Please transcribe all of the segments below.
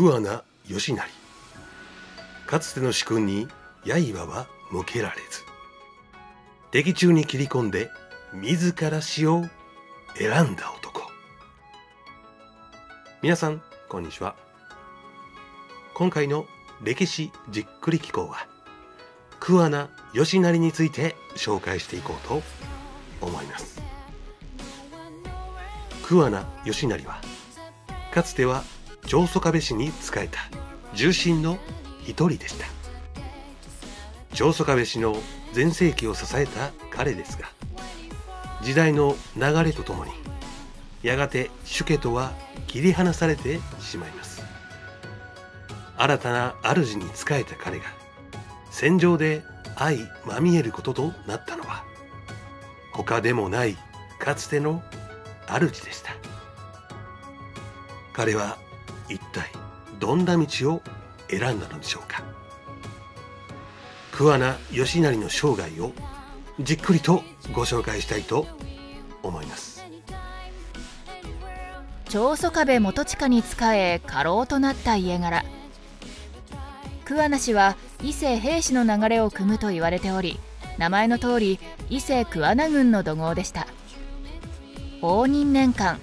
桑名義成かつての主君に刃は向けられず。敵中に切り込んで自ら死を選んだ男。皆さんこんにちは。今回の歴史じっくり機構は桑名義成について紹介していこうと思います。桑名義成はかつては長宗我部氏に仕えた重臣の一人でした。長宗我部氏の全盛期を支えた彼ですが時代の流れとともにやがて主家とは切り離されてしまいます。新たな主に仕えた彼が戦場で相まみえることとなったのは他でもないかつての主でした。彼は一体どんな道を選んだのでしょうか。桑名義成の生涯をじっくりとご紹介したいと思います。長宗我部元親に仕え家老となった家柄。桑名氏は伊勢平氏の流れを組むと言われており名前の通り伊勢桑名郡の土豪でした。応仁年間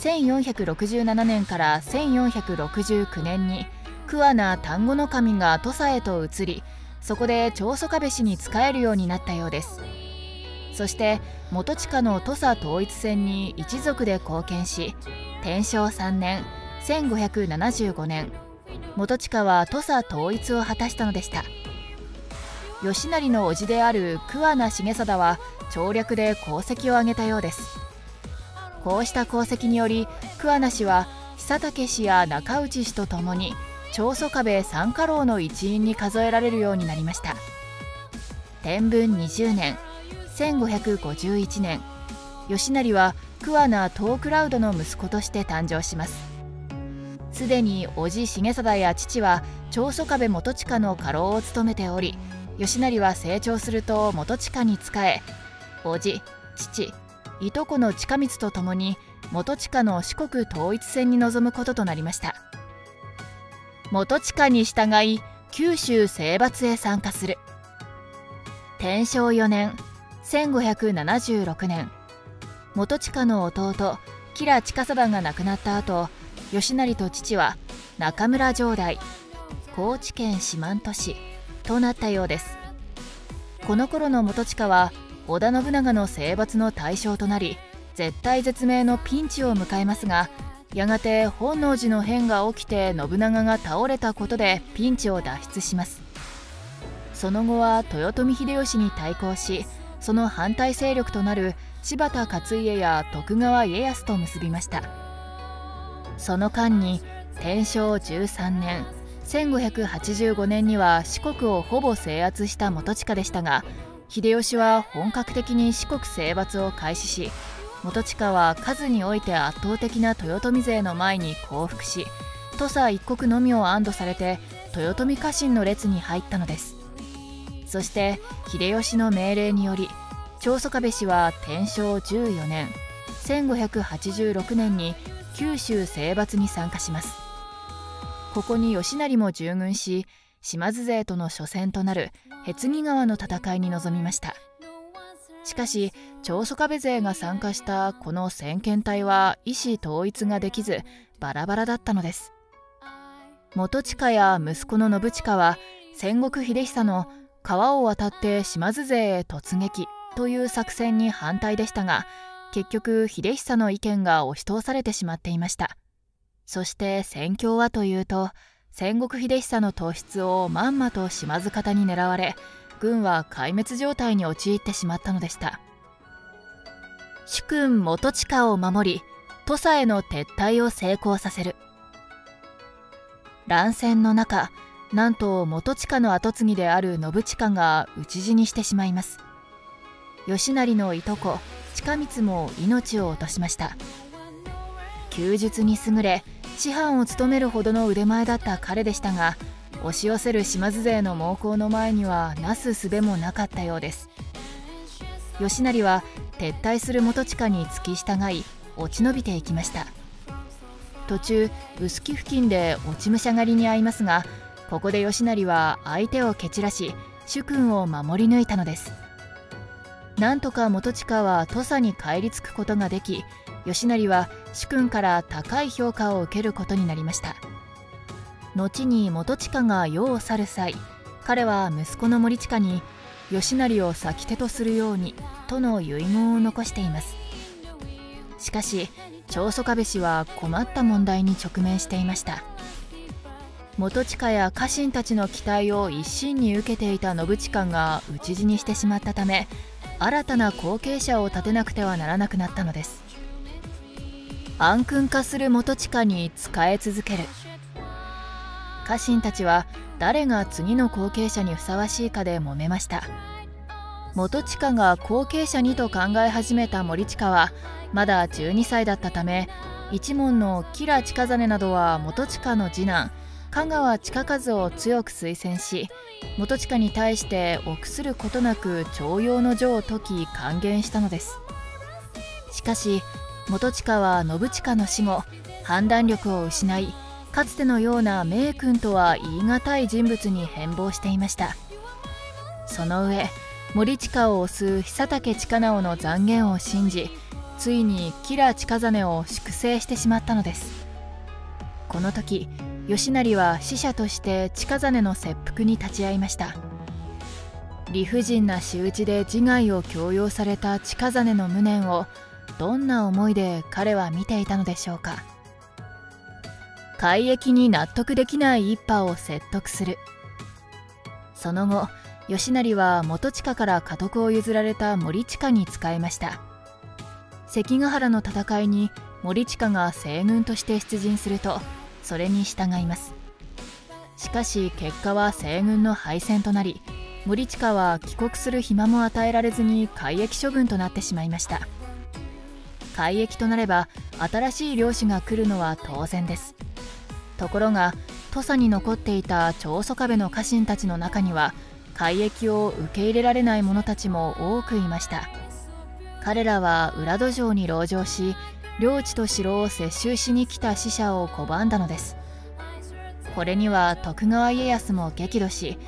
1467年から1469年に桑名丹後守が土佐へと移りそこで長宗我部氏に仕えるようになったようです。そして元親の土佐統一戦に一族で貢献し天正3年1575年元親は土佐統一を果たしたのでした。義成の叔父である桑名重貞は調略で功績を挙げたようです。こうした功績により桑名氏は久武氏や中内氏とともに長宗我部三家老の一員に数えられるようになりました。天文20年1551年義成は桑名トークラウドの息子として誕生します。すでに叔父重貞や父は長宗我部元親の家老を務めており義成は成長すると元親に仕え叔父父いとこの近光とともに元親の四国統一戦に臨むこととなりました。元親に従い九州征伐へ参加する。天正4年1576年元親の弟吉良近貞が亡くなった後義成と父は中村城代高知県四万十市となったようです。この頃の元親は織田信長の征伐の対象となり絶体絶命のピンチを迎えますがやがて本能寺の変が起きて信長が倒れたことでピンチを脱出します。その後は豊臣秀吉に対抗しその反対勢力となる柴田勝家や徳川家康と結びました。その間に天正13年1585年には四国をほぼ制圧した元親でしたが秀吉は本格的に四国征伐を開始し元親は数において圧倒的な豊臣勢の前に降伏し土佐一国のみを安堵されて豊臣家臣の列に入ったのです。そして秀吉の命令により長宗我部氏は天正14年1586年に九州征伐に参加します。ここに義成も従軍し島津勢との初戦となる辺木川の戦いに臨みました。しかし長宗我部勢が参加したこの先遣隊は意思統一ができずバラバラだったのです。元親や息子の信親は戦国秀久の川を渡って島津勢へ突撃という作戦に反対でしたが結局秀久の意見が押し通されてしまっていました。そして戦況はというと戦国秀久の突出をまんまと島津方に狙われ軍は壊滅状態に陥ってしまったのでした。主君元親を守り土佐への撤退を成功させる。乱戦の中なんと元親の跡継ぎである信親が討ち死にしてしまいます。義成のいとこ近光も命を落としました。休日に優れ師範を務めるほどの腕前だった彼でしたが押し寄せる島津勢の猛攻の前にはなすすべもなかったようです。義成は撤退する元親に付き従い落ち延びていきました。途中臼杵付近で落ち武者狩りに遭いますがここで吉成は相手を蹴散らし主君を守り抜いたのです。なんとか元親は土佐に帰り着くことができ吉成は主君から高い評価を受けることになりました。後に元親が世を去る際彼は息子の森親に吉成を先手とするようにとの遺言を残しています。しかし長宗我部氏は困った問題に直面していました。元親や家臣たちの期待を一身に受けていた信親が討ち死にしてしまったため新たな後継者を立てなくてはならなくなったのです。暗君化する元親に仕え続ける。家臣たちは誰が次の後継者にふさわしいかで揉めました。元親が後継者にと考え始めた森親はまだ12歳だったため一門の吉良近実などは元親の次男香川親和を強く推薦し元親に対して臆することなく徴用の序を解き還元したのです。しかし元親は信親の死後判断力を失いかつてのような名君とは言い難い人物に変貌していました。その上森親を推す久武親直の残言を信じついに吉良近実を粛清してしまったのです。この時吉成は使者として近実の切腹に立ち会いました。理不尽な仕打ちで自害を強要された近実の無念をどんな思いで彼は見ていたのでしょうか。改易に納得できない一派を説得する。その後吉成は元親から家督を譲られた森親に仕えました。関ヶ原の戦いに森親が西軍として出陣するとそれに従います。しかし結果は西軍の敗戦となり森親は帰国する暇も与えられずに改易処分となってしまいました。改易となれば新しい領主が来るのは当然です。ところが土佐に残っていた長宗我部の家臣たちの中には改易を受け入れられない者たちも多くいました。彼らは裏戸城に籠城し領地と城を接収しに来た死者を拒んだのです。これには徳川家康も激怒し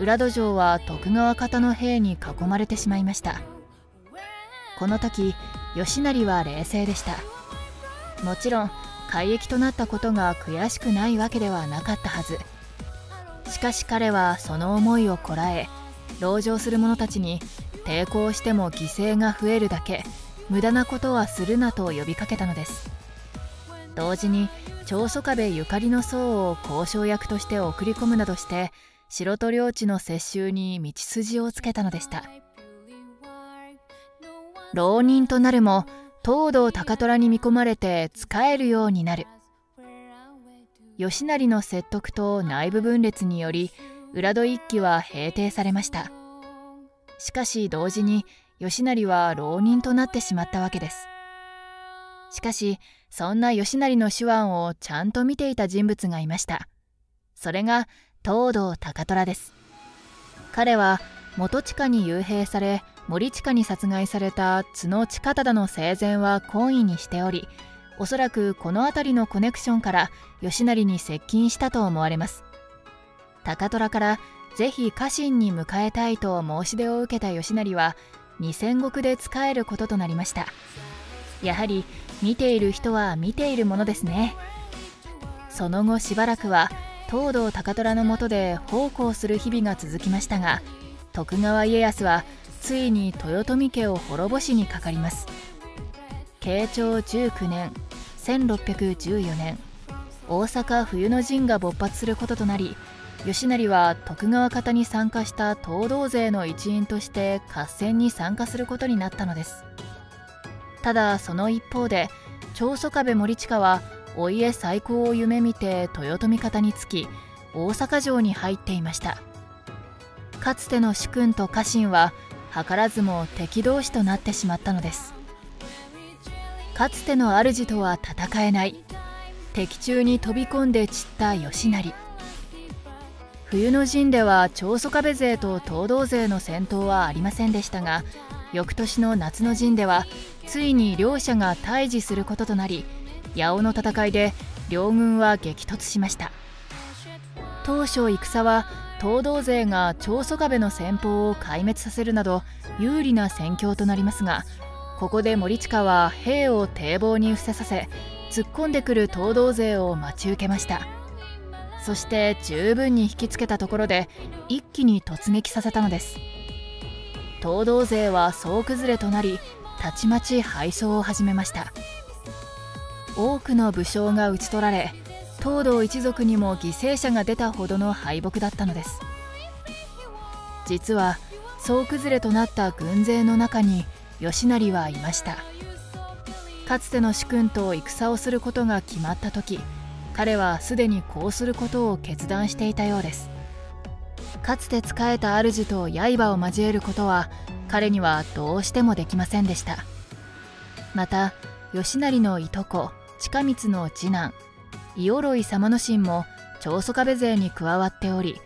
裏戸城は徳川方の兵に囲まれてしまいました。この時吉成は冷静でした。もちろん改易となったことが悔しくないわけではなかったはず。しかし彼はその思いをこらえ籠城する者たちに抵抗しても犠牲が増えるだけ無駄なことはするなと呼びかけたのです。同時に長宗我部ゆかりの僧を交渉役として送り込むなどして城と領地の接収に道筋をつけたのでした。浪人となるも東堂高虎に見込まれて仕えるようになる。吉成の説得と内部分裂により浦戸一揆は平定されました。しかし同時に吉成は浪人となってしまったわけです。しかしそんな吉成の手腕をちゃんと見ていた人物がいました。それが東堂高虎です。彼は元親に幽閉され森親に殺害された角近忠の生前は懇意にしておりおそらくこの辺りのコネクションから吉成に接近したと思われます。高虎からぜひ家臣に迎えたいと申し出を受けた吉成は2000石で仕えることとなりました。やはり見ている人は見ているものですね。その後しばらくは東堂高虎の下で奉公する日々が続きましたが徳川家康はついに豊臣家を滅ぼしにかかります。慶長19年1614年大阪冬の陣が勃発することとなり吉成は徳川方に参加した東道勢の一員として合戦に参加することになったのです。ただその一方で長宗我部森親はお家再興を夢見て豊臣方につき大阪城に入っていました。かつての主君と家臣は図らずも敵同士となってしまったのです。かつての主とは戦えない。敵中に飛び込んで散った吉成。冬の陣では長宗我部勢と東道勢の戦闘はありませんでしたが翌年の夏の陣ではついに両者が対峙することとなり八尾の戦いで両軍は激突しました。当初戦は東道勢が長宗我部の戦法を壊滅させるなど有利な戦況となりますがここで森近は兵を堤防に伏せさせ突っ込んでくる東道勢を待ち受けました。そして十分に引きつけたところで一気に突撃させたのです。東道勢は総崩れとなりたちまち敗走を始めました。多くの武将が討ち取られ東堂一族にも犠牲者が出たほどの敗北だったのです。実は総崩れとなった軍勢の中に吉成はいました。かつての主君と戦をすることが決まった時彼はすでにこうすることを決断していたようです。かつて仕えた主と刃を交えることは彼にはどうしてもできませんでした。また吉成のいとこ近光の次男伊鎧様の神も長宗我部勢に加わっており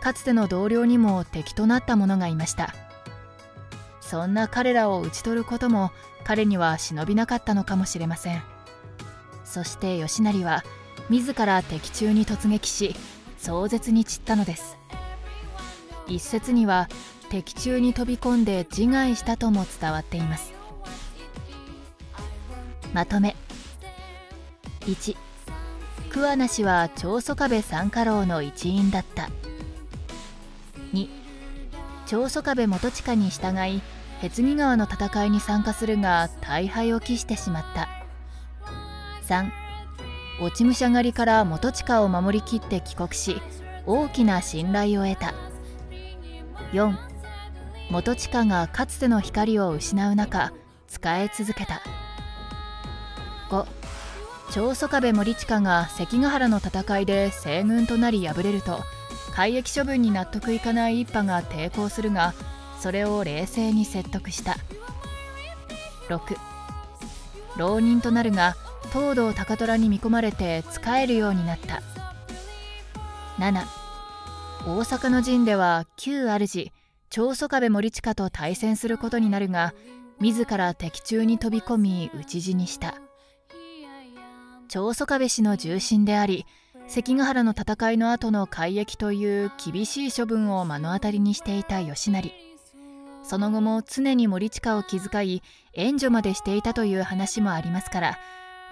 かつての同僚にも敵となった者がいました。そんな彼らを討ち取ることも彼には忍びなかったのかもしれません。そして吉成は自ら敵中に突撃し壮絶に散ったのです。一説には敵中に飛び込んで自害したとも伝わっています。まとめ。1桑名氏は長宗我部三家老の一員だった。2長宗我部元親に従い越木川の戦いに参加するが大敗を期してしまった。3落ち武者狩りから元親を守りきって帰国し大きな信頼を得た。4元親がかつての光を失う中仕え続けた。5長宗我部森親が関ヶ原の戦いで西軍となり敗れると改易処分に納得いかない一派が抵抗するがそれを冷静に説得した。6浪人となるが東堂高虎に見込まれて仕えるようになった。7大阪の陣では旧主長宗我部森親と対戦することになるが自ら敵中に飛び込み討ち死にした。長宗我部氏の重臣であり関ヶ原の戦いの後の改易という厳しい処分を目の当たりにしていた義成。その後も常に森近を気遣い援助までしていたという話もありますから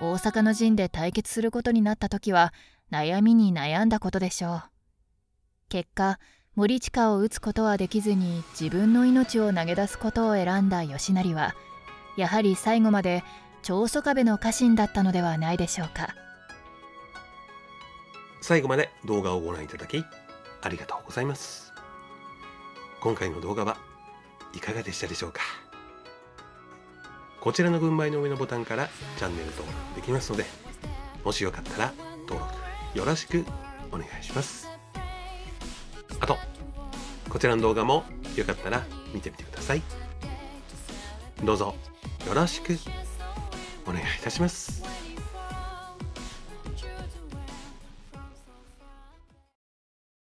大阪の陣で対決することになった時は悩みに悩んだことでしょう。結果森近を撃つことはできずに自分の命を投げ出すことを選んだ義成はやはり最後まで長宗我部の家臣だったのではないでしょうか。最後まで動画をご覧いただきありがとうございます。今回の動画はいかがでしたでしょうか。こちらの軍配の上のボタンからチャンネル登録できますのでもしよかったら登録よろしくお願いします。あとこちらの動画もよかったら見てみてください。どうぞよろしく。お願いいたします。